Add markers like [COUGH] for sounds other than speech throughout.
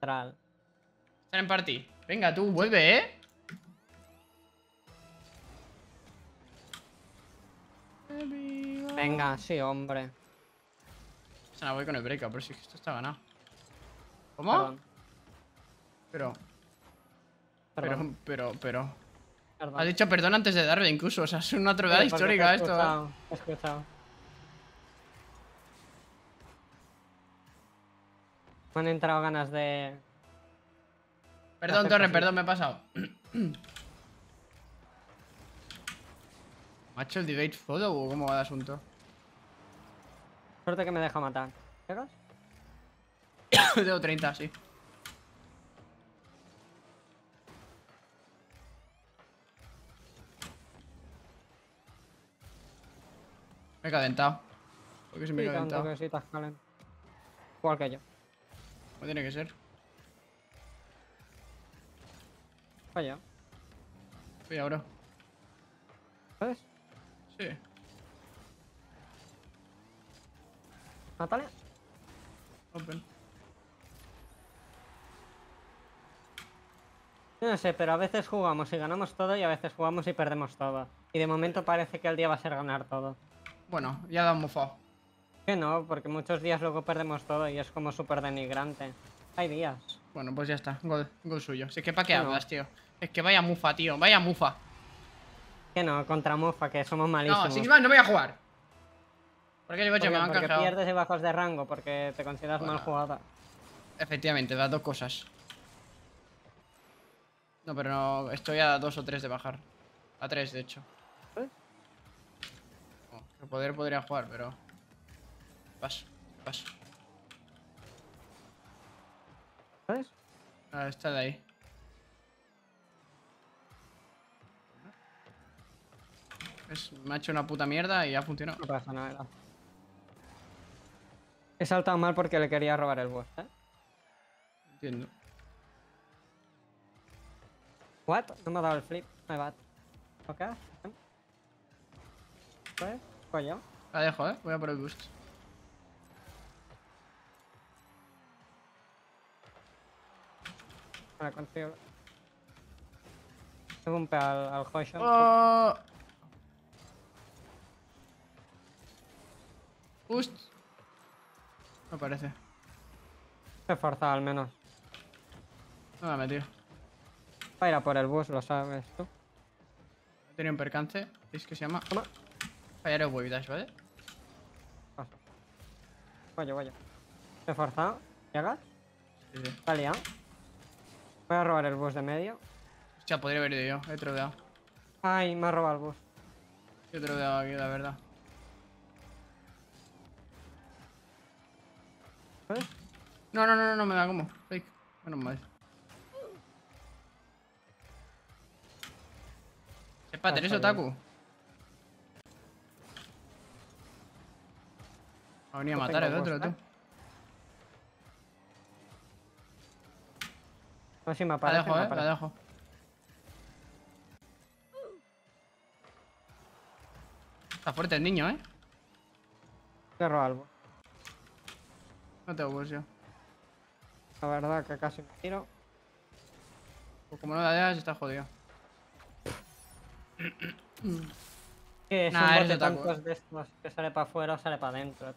Central. Están en party. Venga, tú, vuelve, ¿eh? Venga, sí, hombre. O sea, voy con el breakout, pero si es que esto está ganado. ¿Cómo? Perdón, Pero, perdón, pero, pero, pero. perdón. Has dicho perdón antes de darle incluso. O sea, es una te histórica he esto. ¿eh? escuchado, te he escuchado. Me han entrado ganas de... Perdón, Torre, perdón, me he pasado. [CLEARS THROAT] Macho, el debate follow o cómo va el asunto. Suerte que me deja matar. ¿Pegas? Tengo 30, sí. Me he calentado. Porque se me he calentado. Igual que yo. ¿Cómo tiene que ser? Vaya, Voy ahora. ¿sabes? Sí. Natalia. Open. No sé, pero a veces jugamos y ganamos todo y a veces jugamos y perdemos todo. Y de momento parece que el día va a ser ganar todo. Bueno, ya da un mofado. Que no, porque muchos días luego perdemos todo y es como súper denigrante. Hay días. Bueno, pues ya está. Gol, gol suyo. Si es que para qué hablas, tío. Es que vaya mufa, tío. Vaya mufa. Que no, contra Mufa, que somos No, malísimos. Sixman, no voy a jugar. Porque coche me han porque pierdes y bajos de rango, porque te consideras mal jugada. Efectivamente, las dos cosas. No, pero no. Estoy a dos o tres de bajar. A tres, de hecho. ¿Eh? Oh, el poder podría jugar, pero. Paso, paso. ¿Sabes? Ah, está de ahí. Es- me ha hecho una puta mierda y ha funcionado. No pasa nada. He saltado mal porque le quería robar el boss, ¿eh? Entiendo. ¿What? No me ha dado el flip. Me va. ¿Ok? ¿Pues? Coño. La dejo, eh. Voy a por el boost. Vale, consigo. Tengo un pe al, al Hosho. Oh. Boost. Me parece. Forzado al menos. No me ha metido. Va a ir a por el bus, lo sabes tú. He tenido un percance. Es que se llama. Toma. Fallar el wave dash, ¿vale? Paso. Coño, coño. He forzado. ¿Llegas? Sí, sí. Está liado. Voy a robar el bus de medio. Hostia, podría haber ido yo. He troleado. Ay, me ha robado el bus. Yo he troleado aquí, la verdad. ¿Sabes? No, no, no, no, no me da como. Fake. Menos mal. Sepa, ¿eres está otaku? Va a venir a matar el otro, tú. ¿Eh? Si me La aparece. dejo, me eh, la dejo. Está fuerte el niño, eh. El bus. No tengo bus yo. La verdad que casi me tiro. Pues como no la dejas, está jodido. Que es Nah, un bote de estos que sale para afuera o sale para adentro.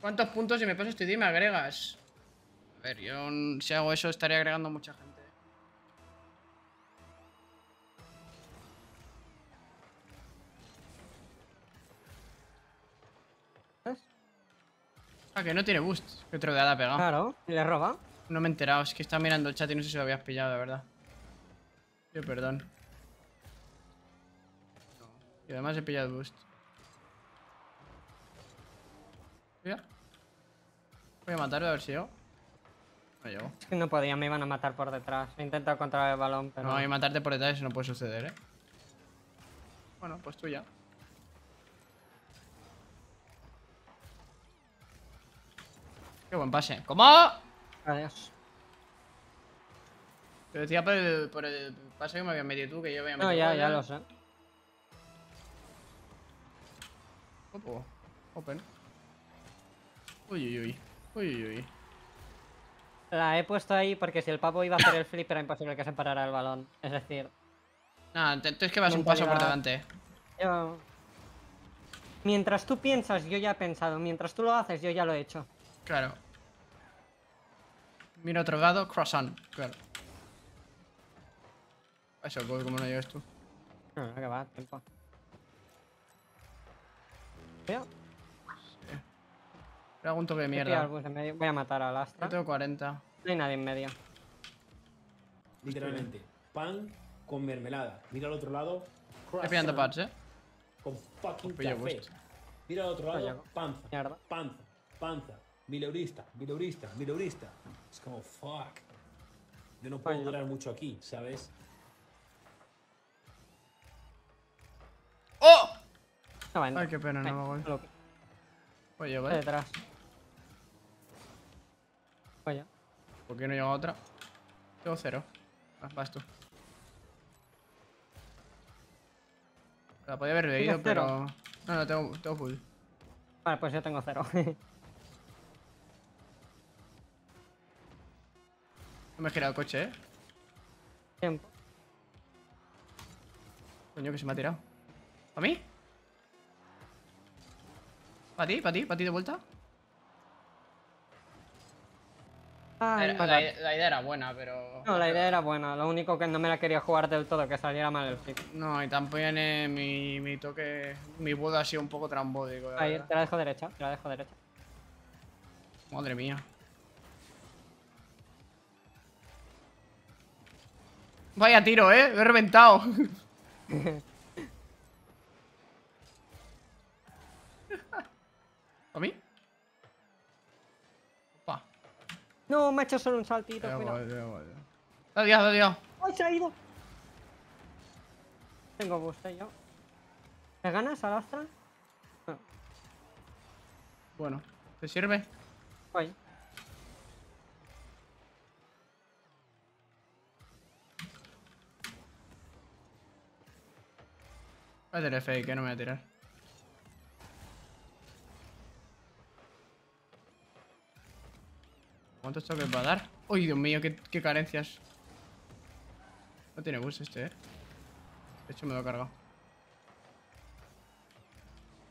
¿Cuántos puntos si me pasas tu ID me agregas? A ver, yo si hago eso estaría agregando mucha gente. Ah, que no tiene boost. Que otro de ha pegado. Claro, y le roba. No me he enterado, es que estaba mirando el chat y no sé si lo habías pillado, de verdad. Yo perdón. Y además he pillado el boost. Voy a matarlo a ver si yo. No llego. Es que no podía, me iban a matar por detrás. He intentado controlar el balón, pero. No, y matarte por detrás eso no puede suceder, ¿eh? Bueno, pues tú ya. Qué buen pase. ¿Cómo? Adiós. Te decía por el, por el pase que me habías metido tú, que yo había metido. No, ya, ya ¿eh? lo sé. Opo. Open. Uy, uy, uy. Uy, uy, uy. la he puesto ahí porque si el papo iba a hacer el flip era imposible que se parara el balón. Es decir, te- tú es que vas un paso por delante. yo... Mientras tú piensas, yo ya he pensado. Mientras tú lo haces, yo ya lo he hecho. Claro. Mira otro lado, croissant. Claro. Eso, pues, como no llegas tú. No, no, que va, tiempo. Tío, Pero hago un toque de mierda. Voy a matar al Astra. Yo tengo 40. No hay nadie en medio. Literalmente. Pan con mermelada. Mira al otro lado. Estoy pillando pads, eh. Con fucking café. Mira al otro lado. Panza. Mierda. Panza. Panza. Mileurista. Mileurista. Mileurista. Es como fuck. Yo no puedo durar mucho aquí, ¿sabes? ¡Oh! No va, Ay, qué pena, no me voy. lo- Voy yo, ¿vale? detrás. Oye, ¿Por qué no llega otra? Tengo cero. Ah, vas tú. La podía haber leído, ¿Tienes cero? pero... No, no, tengo, tengo full. vale, pues yo tengo cero. [LAUGHS] No me he girado el coche, ¿eh? Tiempo. Coño, que se me ha tirado. ¿Para mí? ¿Para ti? ¿Para ti? ¿Para ti de vuelta? Ay, Era- la, idea era buena, pero... No, la idea era buena. Lo único que no me la quería jugar del todo, que saliera mal el flip. No, y también eh, mi, mi toque... Mi build ha sido un poco trambódico, la Ahí, verdad. te la dejo derecha, te la dejo derecha. Madre mía. Vaya tiro, ¿eh? Me he reventado. ¿A mí? Opa. No, me ha hecho solo un saltito, igual. Da igual, da igual. ¡Ay, se ha ido! Tengo boost, eh, yo. ¿Me ganas al Astra? No. Bueno, ¿te sirve? Voy. Voy a hacer fake, que no me voy a tirar. ¿Cuántos toques va a dar? ¡Uy, Dios mío, qué, carencias! No tiene bus este, eh. De hecho, me lo he cargado.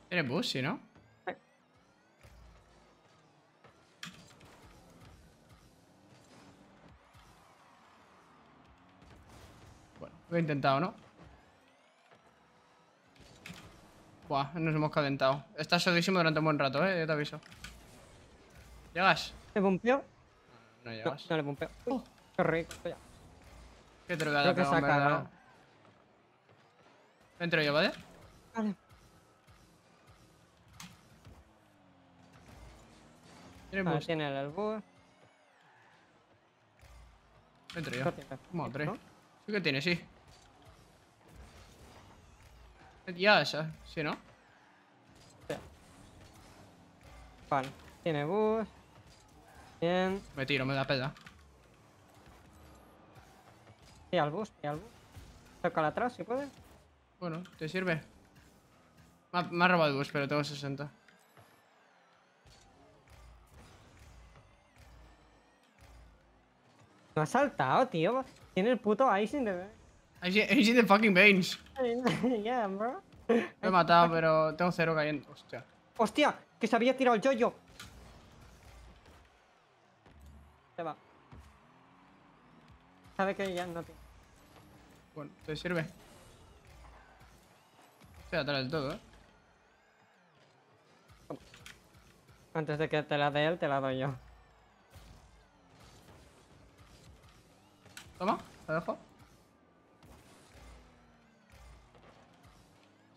¿Tiene bus, sí, no? Bueno, lo he intentado, ¿no? Buah, nos hemos calentado. Está sodísimo durante un buen rato, eh, yo te aviso. ¿Llegas? ¿Le bumpeo? No No, llegas. no le bumpeo. Uy, qué rico. ya. ¿Qué te lo voy a Creo que se ha cagado. Entro yo, ¿vale? Vale. Tiene boost. tiene el boost. Entro yo. no tres. ¿no? Sí que tiene, sí. Ya esa, sí, ¿no? Vale, tiene boost. Bien. Me tiro, me da peda. Y al boost, y al boost. Tócala atrás si puedes. Bueno, ¿te sirve? Me ha, me ha robado el bus, pero tengo 60. No ha saltado, tío. Tiene el puto icing de. I see, I see the fucking veins. [LAUGHS] yeah, bro. Lo he matado, pero tengo cero cayendo. Hostia. ¡Hostia! Que se había tirado el yoyo. Se va. Sabe que ya no tiene. Bueno, ¿te sirve? Estoy atrás del todo, ¿eh? Antes de que te la dé él, te la doy yo. Toma, la dejo.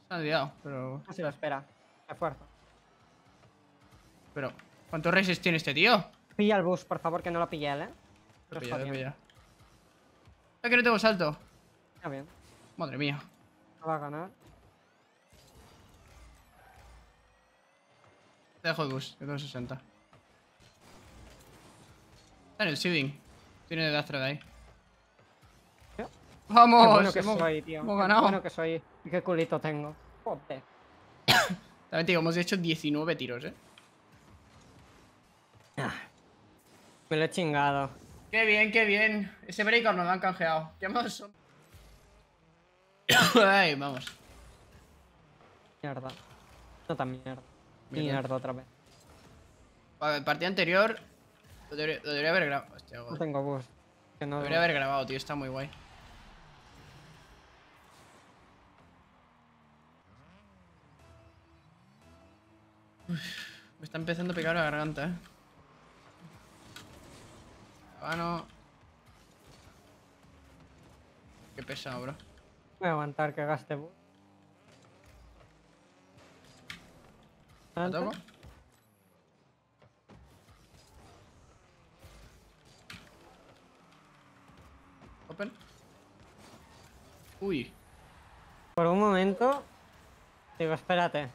Se ha liado, pero... No se lo espera. Esfuerzo. Pero, ¿cuántos races tiene este tío? Pilla el bus, por favor, que no lo pille él, eh. Lo pilla, lo pilla. Es que no tengo salto. Está bien. Madre mía. No va a ganar. Te dejo el bus, que tengo 60. Está en el seeding. Tiene el Astra de ahí. ¿Qué? ¡Vamos! Qué bueno que hemos, soy, tío. hemos Qué ganado. bueno que soy. Qué culito tengo. Joder. También te digo, hemos hecho 19 tiros, ¿eh? Me lo he chingado. Qué bien, qué bien. Ese breaker nos lo han canjeado. ¿Qué más [COUGHS] son? Ay, vamos. Mierda. No tan mierda. Mierda. Mierda otra vez. A ver, partida anterior. Lo debería, lo debería haber grabado. Hostia, No tengo boost. Que no... Lo debería haber grabado, tío. Está muy guay. Me está empezando a picar la garganta, eh. Ah, no. Qué pesado, bro. Voy a aguantar que gaste. ¿Lo toco? Open. Uy. Por un momento... Digo, espérate.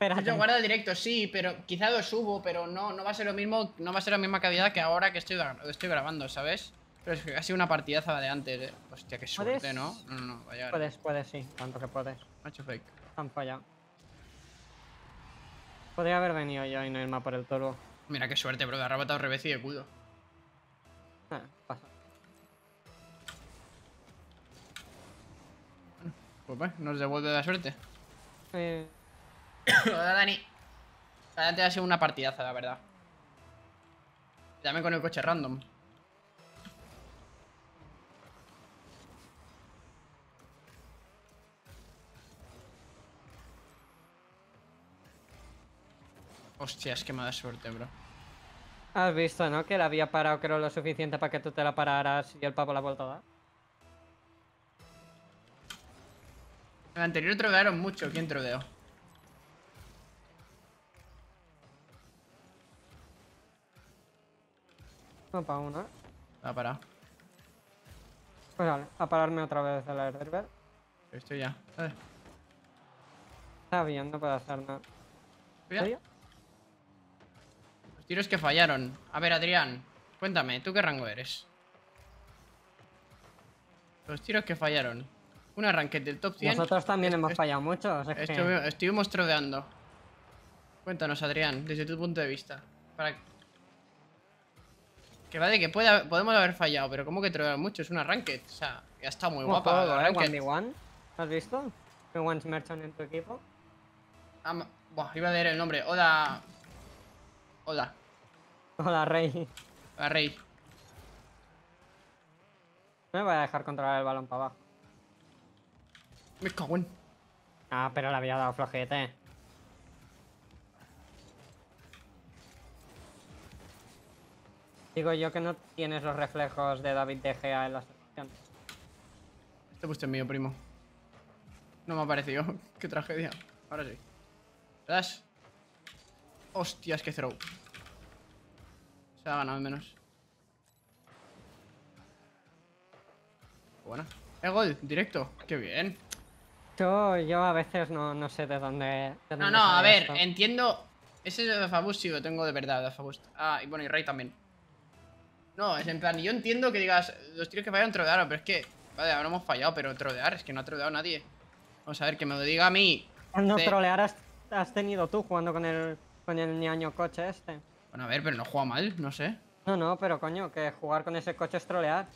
Espérate. Yo guarda el directo, sí, pero quizá lo subo, pero no, no va a ser lo mismo, no va a ser la misma calidad que ahora que estoy, estoy grabando, ¿sabes? Pero es que ha sido una partidaza de antes, eh. Hostia, qué suerte, ¿Puedes? ¿no? No, no, no, vaya. Puedes, puedes, sí. Tanto que puedes. Macho fake. Han fallado. Podría haber venido yo y no irme por el turbo. Mira qué suerte, bro, de arrebatado revés y de culo. Eh, pasa. Pues bueno, nos devuelve la suerte. Eh, [COUGHS] Hola, Dani. Adelante ha sido una partidaza, la verdad. Dame con el coche random. Hostia, es que me da suerte, bro. Has visto, ¿no? Que la había parado creo lo suficiente para que tú te la pararas y el pavo la ha vuelto a dar. El anterior trodearon mucho. ¿Quién trodeó? No para uno, ¿eh? Va para. Pues vale, a pararme otra vez el airbag. Estoy ya. Está bien, no puedo hacer nada. estoy ya. ¿Serio? Los tiros que fallaron. A ver, Adrián, cuéntame, ¿tú qué rango eres? Los tiros que fallaron. Un arranque del top 100. Nosotros también hemos fallado mucho. que- estuvi- estuvimos trodeando. Cuéntanos, Adrián, desde tu punto de vista. Para... Que vale, que pueda, podemos haber fallado, pero ¿cómo que trodearon mucho? Es un arranque. O sea, ya está muy Como guapa. juego, ¿eh? arranque. 1v1. ¿Has visto? Que Once Merchant en tu equipo. Ah, buah, iba a leer el nombre. Hola. Hola. Hola, Rey. Hola, Rey. No me voy a dejar controlar el balón para abajo. Me cago en. Ah, pero le había dado flojete. Digo yo que no tienes los reflejos de David De Gea en la selección. Este boost es mío, primo. No me ha parecido. [LAUGHS] Qué tragedia. Ahora sí. ¿Verdad? Hostias, qué throw. Se ha ganado al menos. Buena. ¡Eh, gol! Directo. ¡Qué bien! Yo, yo a veces no, no sé de dónde. de No, dónde no, a ver, esto. entiendo. Ese de Fabust sí lo tengo de verdad, de Fabust. Ah, y bueno, y Ray también. No, es en plan, yo entiendo que digas, los tiros que fallaron trodearon, pero es que, vale, ahora hemos fallado, pero trodear, es que no ha trodeado nadie. Vamos a ver, que me lo diga a mí. No de- trolear has, has tenido tú jugando con el, con el ñaño coche este. Bueno, a ver, pero no juega mal, no sé. No, no, pero coño, que jugar con ese coche es trolear.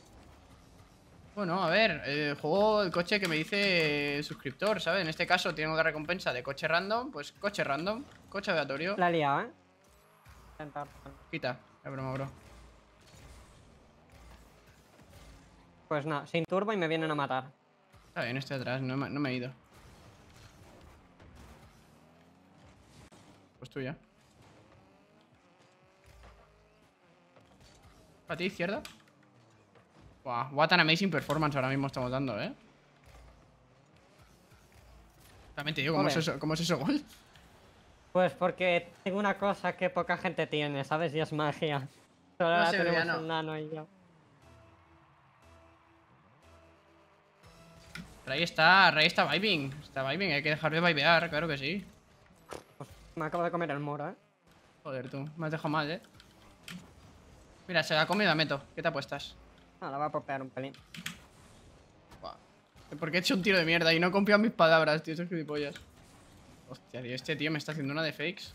Bueno, a ver, eh, juego el coche que me dice el suscriptor, ¿sabes? En este caso tengo la recompensa de coche random, pues coche random, coche aleatorio. La he liado, ¿eh? Intentar. Quita, es broma, bro. Pues nada, sin turbo y me vienen a matar. Está bien, estoy atrás, no me, no me he ido. Pues tú ya. ¿Para ti, izquierda? Buah, what an amazing performance ahora mismo estamos dando, ¿eh? Realmente digo, ¿cómo es, eso, ¿cómo es eso gol? Pues porque tengo una cosa que poca gente tiene, ¿sabes? Y es magia. Solo No la tenemos un nano y yo. Ray está, Ray está vibing. Está vibing, hay que dejar de vibear, claro que sí. Me acabo de comer el muro, ¿eh? Joder, tú, me has dejado mal, ¿eh? Mira, se la come y la meto. ¿Qué te apuestas? Ah, la voy a popear un pelín. Buah. Porque he hecho un tiro de mierda y no confío en mis palabras, tío, esos gilipollas. Hostia, tío, este tío me está haciendo una de fakes.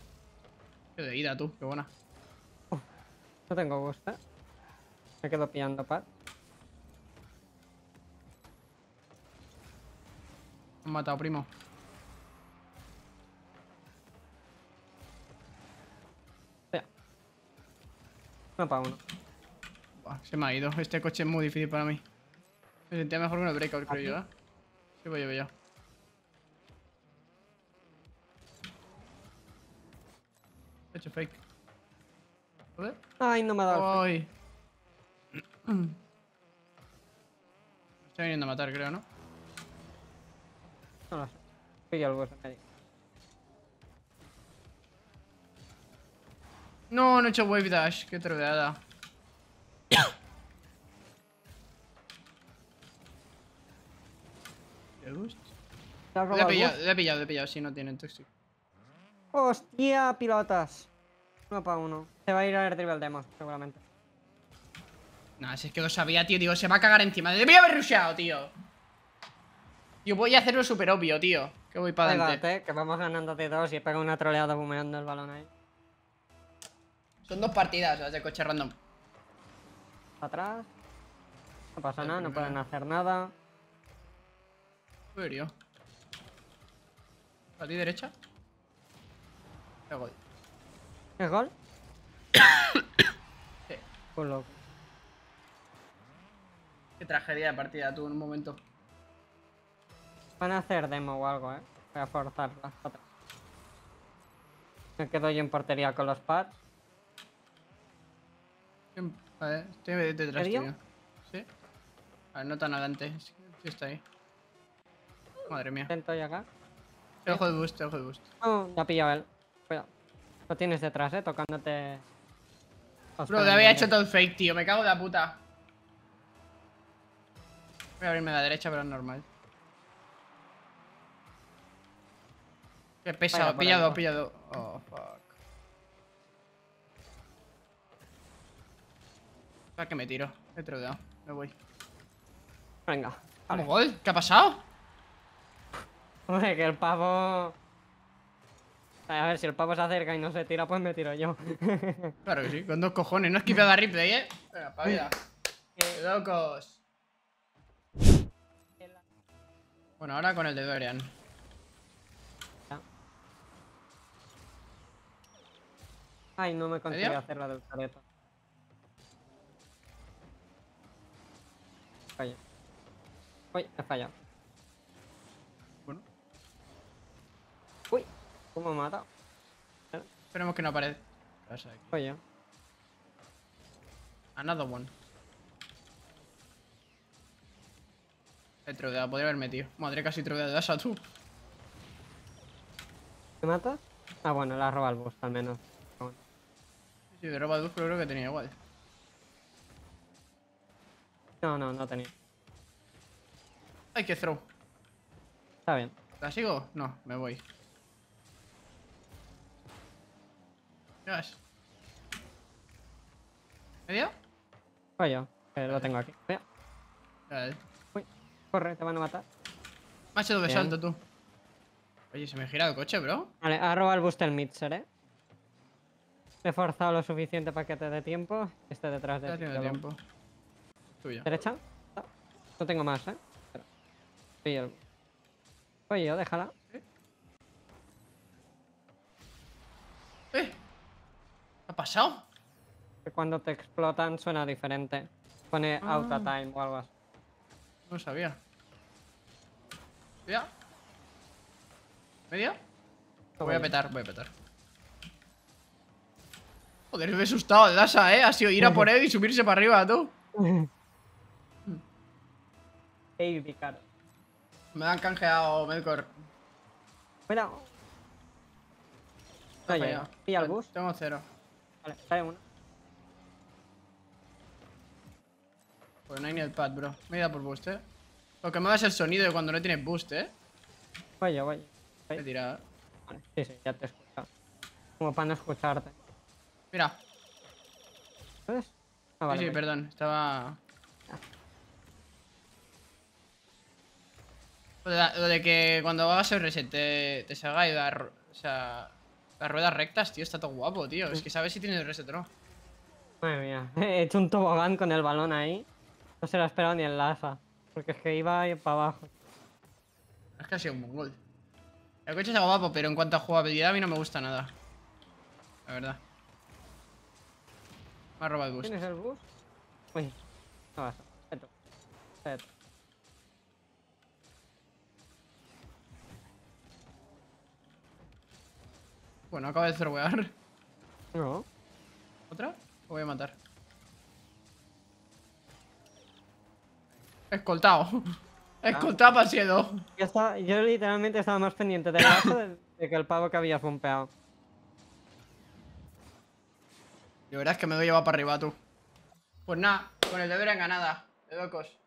Qué de ida, tú, qué buena. No tengo gusto. Me quedo pillando pad. Me matado, primo. Uno para uno. Buah, se me ha ido. Este coche es muy difícil para mí. Me sentía mejor con el breakout, creo yo, ¿eh? Sí, voy, voy yo. He hecho fake. A ver. Ay, no me ha dado. Ay. [CLEARS THROAT] Me está viniendo a matar, creo, ¿no? No lo sé. El bus en medio. No, no he hecho wave dash. Qué troleada. [COUGHS] ¿Le gusta? ¿Te has Le he pillado, le he pillado, le he pillado. Sí, no tienen toxic. ¡Hostia, pilotas! Uno para uno. Se va a ir a Airdribble Demo, seguramente. Nah, si es que lo sabía, tío. Digo, se va a cagar encima. Debía haber rusheado, tío. Yo voy a hacerlo súper obvio, tío. Que voy para adelante. Que vamos ganando de dos y he pegado una troleada boomeando el balón ahí. Son dos partidas las de coche random. Atrás. No pasa nada, no pueden hacer nada. ¿En serio? ¿A ti derecha? Qué gol. ¿Es gol? [COUGHS] Sí. Pues loco. Qué tragedia de partida tú en un momento. Van a hacer demo o algo, eh. Voy a forzarlas para atrás. Me quedo yo en portería con los pads. Em, Vale, estoy detrás tuyo. ¿Sí? A ver, no tan adelante. Sí, está ahí. Madre mía. Intento llegar. Ojo de boost, ojo de boost. Oh, ya ha pillado él. Cuidado. Lo tienes detrás, eh, tocándote. Bro, te había hecho todo fake, tío. Me cago de la puta. Voy a abrirme a la derecha, pero es normal. Qué pesado. Pillado, pillado. Oh, fuck. ¿Para qué me tiro? He troleado. Me voy. Venga. ¿Qué ha pasado? Hombre, que el pavo. A ver, si el pavo se acerca y no se tira, pues me tiro yo. [LAUGHS] Claro que sí, con dos cojones. No he esquipeado a replay, ¿eh? Venga, pa' vida. ¡Qué locos! Bueno, ahora con el de Dorian. Ay, no me conseguí hacer la del careto. Falla. Uy, he fallado. Bueno, Uy, ¿cómo me ha matado? esperemos que no aparezca. Oye, Another one. He troleado, podría haber metido. Madre, casi troleado de asa tú. ¿me matas? Ah, bueno, la roba el bus, al menos. Si de roba de pero creo que tenía igual. No, no, no tenía. Ay, que throw. Está bien. ¿La sigo? No, me voy. ¿Qué vas? ¿Medio? Oye, que lo tengo aquí. Vale. uy, corre, te van a matar. Hecho doble salto tú. Oye, se me gira el coche, bro. Vale, ha robado el boost el Mitzer, eh. He forzado lo suficiente para que te dé tiempo. Esté detrás de ti. tiempo. Tuyo. ¿Derecha? No tengo más, eh. Espera. Oye, yo, déjala. ¡Eh! ¿Qué ha pasado? Que cuando te explotan suena diferente. Pone Ah. auto time o algo así. No sabía. ¿Medio? ¿Medio? Voy a petar, voy a petar. Joder, me he asustado el Dasa, eh. Ha sido ir a por [LAUGHS] él y subirse para arriba, tú. Ey, Picaro. Me han canjeado Melkor. Mira. Fallado. pilla el bus. Tengo cero. Vale, trae uno. Pues no hay ni el pad, bro. Me he ido por boost, eh. Lo que me da es el sonido de cuando no tienes boost, eh. Yo, voy. yo. He tirado. Vale, sí, sí, ya te he escuchado. Como para no escucharte. Mira. ¿Sabes? Ah, Sí, vale. sí, voy. perdón. Estaba. Lo de, la- lo de que cuando hagas el reset te, te salga y dar. O sea. Las ruedas rectas, tío, está todo guapo, tío. Es que sabes si tienes el reset o no. Madre mía, [LAUGHS] he hecho un tobogán con el balón ahí. No se lo ha esperado ni el Laza. Porque es que iba para abajo. Es que ha sido un mongol. El coche está guapo, pero en cuanto a jugabilidad a mí no me gusta nada. La verdad. Me ha robado el boost. ¿Tienes el bus? Uy, no vas. Esto. Esto. Bueno, acabo de cerwear. No. ¿Otra? O voy a matar. Escoltado. [LAUGHS] Escoltado pasiedo. Yo, estaba, yo literalmente estaba más pendiente del de, de que el pavo que había fumpeado. De verdad es que me doy llevar para arriba tú. Pues nada, con el deber en ganada. De locos.